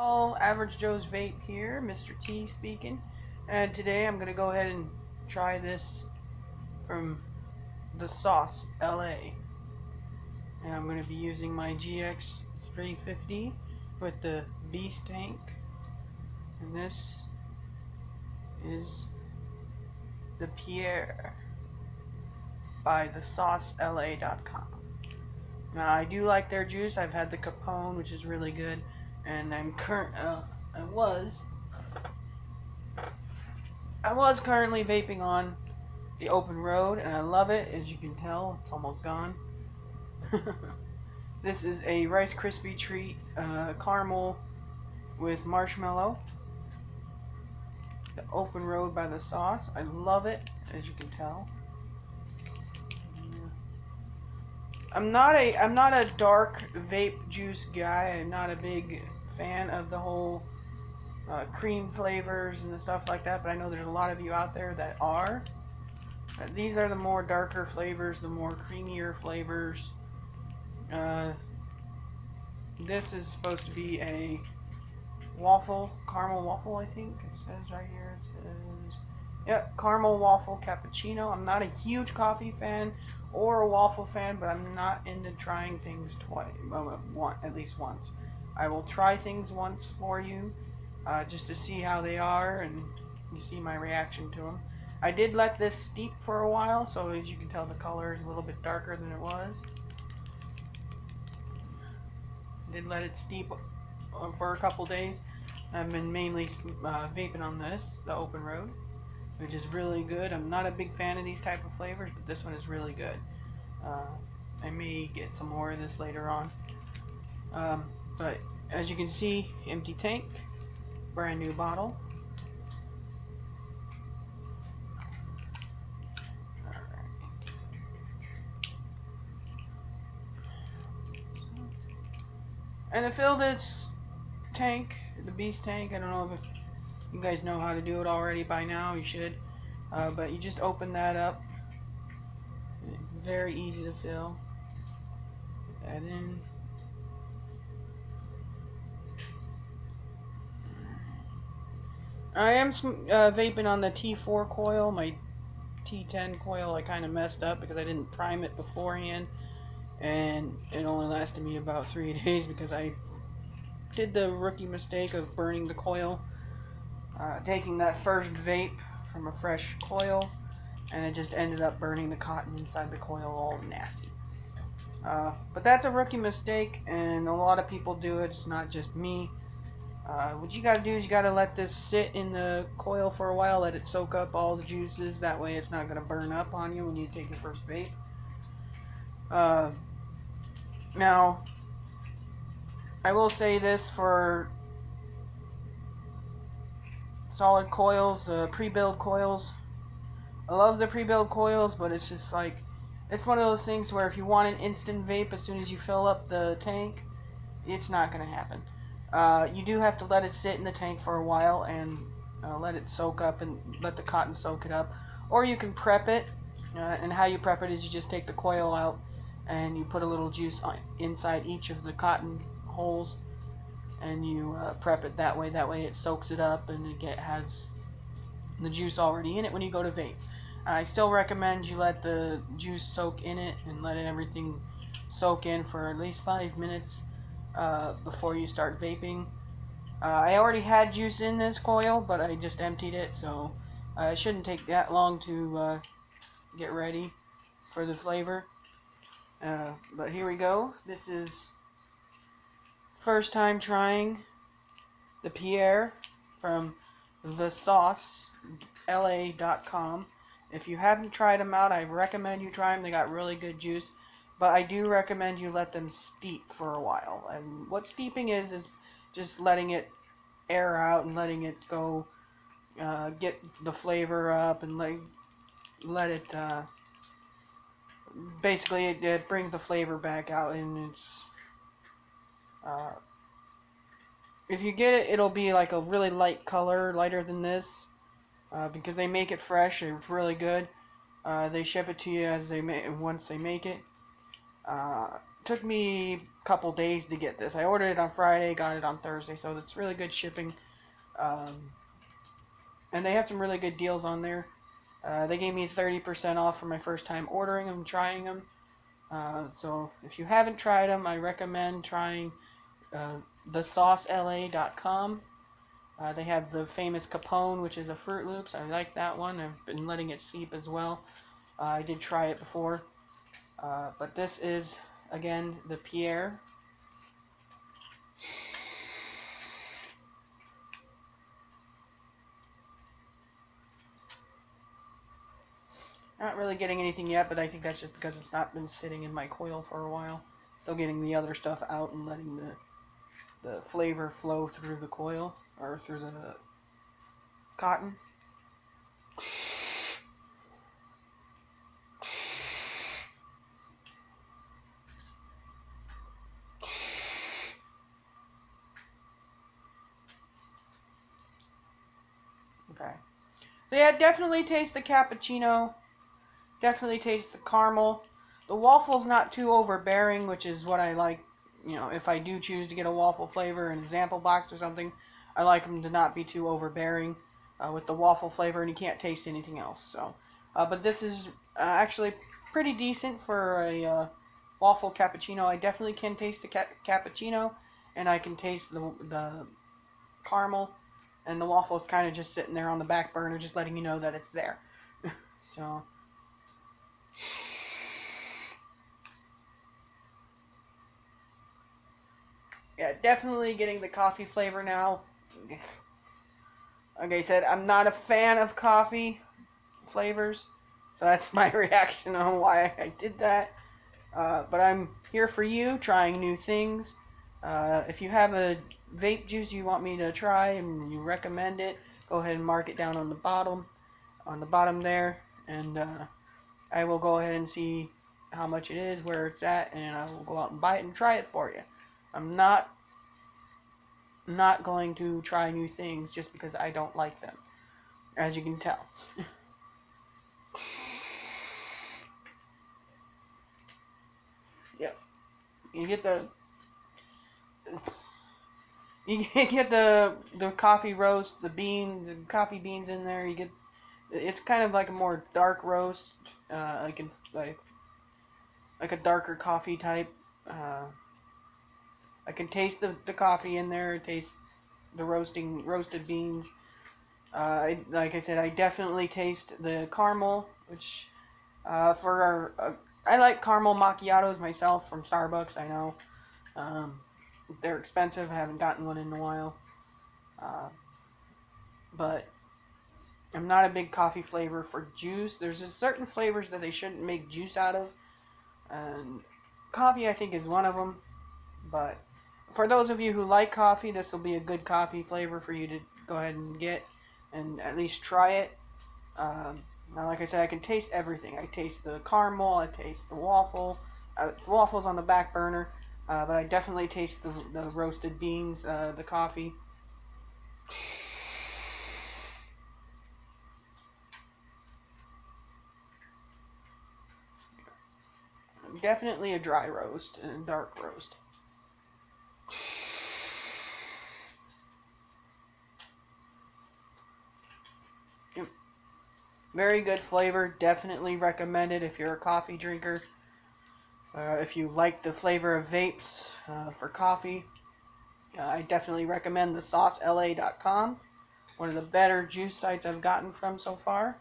All Average Joe's Vape here, Mr. T speaking. And today I'm going to go ahead and try this from the Sauce LA. And I'm going to be using my GX 350 with the Beast tank. And this is the Pierre by the saucela.com. Now I do like their juice. I've had the Capone, which is really good and I'm current. Uh, I was. I was currently vaping on the open road, and I love it. As you can tell, it's almost gone. this is a Rice Krispie treat, uh, caramel with marshmallow. The open road by the sauce. I love it, as you can tell. I'm not a I'm not a dark vape juice guy. I'm not a big fan of the whole uh, cream flavors and the stuff like that, but I know there's a lot of you out there that are. Uh, these are the more darker flavors, the more creamier flavors. Uh, this is supposed to be a waffle, caramel waffle, I think it says right here. It says, yeah, caramel waffle cappuccino. I'm not a huge coffee fan or a waffle fan, but I'm not into trying things twice, well, at least once. I will try things once for you, uh, just to see how they are, and you see my reaction to them. I did let this steep for a while, so as you can tell the color is a little bit darker than it was. Did let it steep uh, for a couple days. I've been mainly uh, vaping on this, the open road which is really good. I'm not a big fan of these type of flavors, but this one is really good. Uh, I may get some more of this later on. Um, but as you can see, empty tank, brand new bottle. And I filled this tank, the beast tank. I don't know if you guys know how to do it already by now. You should. Uh, but you just open that up. Very easy to fill. That in. I am uh, vaping on the T4 coil. My T10 coil I kind of messed up because I didn't prime it beforehand. And it only lasted me about three days because I did the rookie mistake of burning the coil uh, taking that first vape from a fresh coil and it just ended up burning the cotton inside the coil all nasty. Uh, but that's a rookie mistake and a lot of people do it, it's not just me. Uh, what you gotta do is you gotta let this sit in the coil for a while, let it soak up all the juices, that way it's not gonna burn up on you when you take your first vape. Uh, now, I will say this for solid coils, the pre-build coils. I love the pre-build coils, but it's just like it's one of those things where if you want an instant vape as soon as you fill up the tank, it's not to happen. Uh, you do have to let it sit in the tank for a while and uh, let it soak up and let the cotton soak it up. Or you can prep it, uh, and how you prep it is you just take the coil out and you put a little juice on, inside each of the cotton holes and you uh, prep it that way. That way it soaks it up and it get, has the juice already in it when you go to vape. I still recommend you let the juice soak in it and let everything soak in for at least five minutes uh, before you start vaping. Uh, I already had juice in this coil, but I just emptied it, so uh, it shouldn't take that long to uh, get ready for the flavor. Uh, but here we go. This is First time trying the Pierre from the sauce If you haven't tried them out, I recommend you try them. They got really good juice. But I do recommend you let them steep for a while. And what steeping is, is just letting it air out and letting it go, uh, get the flavor up and let, let it, uh, basically it, it brings the flavor back out and it's uh, if you get it, it'll be like a really light color, lighter than this, uh, because they make it fresh. It's really good. Uh, they ship it to you as they ma once they make it. Uh, took me a couple days to get this. I ordered it on Friday, got it on Thursday, so it's really good shipping. Um, and they have some really good deals on there. Uh, they gave me 30% off for my first time ordering them, trying them. Uh, so if you haven't tried them, I recommend trying uh, thesaucela.com. Uh, they have the famous Capone, which is a Fruit Loops. I like that one. I've been letting it seep as well. Uh, I did try it before. Uh, but this is, again, the Pierre. Not really getting anything yet, but I think that's just because it's not been sitting in my coil for a while. Still getting the other stuff out and letting the the flavor flow through the coil or through the cotton. Okay. So yeah, definitely taste the cappuccino. Definitely taste the caramel. The waffle's not too overbearing, which is what I like. You know, if I do choose to get a waffle flavor, in an example box or something, I like them to not be too overbearing uh, with the waffle flavor, and you can't taste anything else. So, uh, but this is uh, actually pretty decent for a uh, waffle cappuccino. I definitely can taste the ca- cappuccino, and I can taste the the caramel, and the waffle is kind of just sitting there on the back burner, just letting you know that it's there. so. Yeah, definitely getting the coffee flavor now. Like I said, I'm not a fan of coffee flavors, so that's my reaction on why I did that. Uh, but I'm here for you, trying new things. Uh, if you have a vape juice you want me to try and you recommend it, go ahead and mark it down on the bottom, on the bottom there, and uh, I will go ahead and see how much it is, where it's at, and I will go out and buy it and try it for you. I'm not not going to try new things just because I don't like them, as you can tell. yep. You get the you get the the coffee roast, the beans, the coffee beans in there. You get it's kind of like a more dark roast, uh, like in, like like a darker coffee type. Uh, I can taste the, the coffee in there. Taste the roasting roasted beans. Uh, I, like I said, I definitely taste the caramel, which uh, for our, uh, I like caramel macchiatos myself from Starbucks. I know um, they're expensive. I haven't gotten one in a while, uh, but I'm not a big coffee flavor for juice. There's certain flavors that they shouldn't make juice out of, and coffee I think is one of them. But for those of you who like coffee, this will be a good coffee flavor for you to go ahead and get and at least try it. Um, now, like I said, I can taste everything. I taste the caramel, I taste the waffle. Uh, the waffle's on the back burner, uh, but I definitely taste the, the roasted beans, uh, the coffee. Definitely a dry roast and dark roast. Very good flavor. Definitely recommend it if you're a coffee drinker. Uh, if you like the flavor of vapes uh, for coffee, uh, I definitely recommend the saucela.com. One of the better juice sites I've gotten from so far.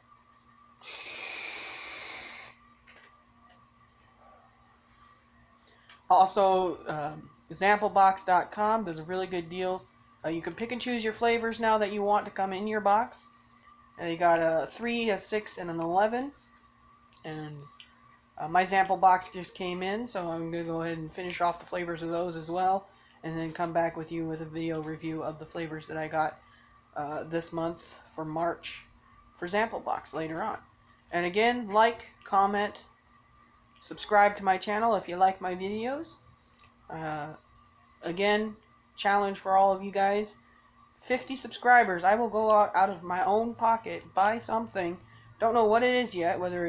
Also, um, examplebox.com does a really good deal. Uh, you can pick and choose your flavors now that you want to come in your box. Uh, you got a 3, a 6, and an 11. And uh, my sample box just came in, so I'm going to go ahead and finish off the flavors of those as well. And then come back with you with a video review of the flavors that I got uh, this month for March for sample box later on. And again, like, comment, subscribe to my channel if you like my videos. Uh, again, challenge for all of you guys. 50 subscribers, I will go out, out of my own pocket, buy something. Don't know what it is yet, whether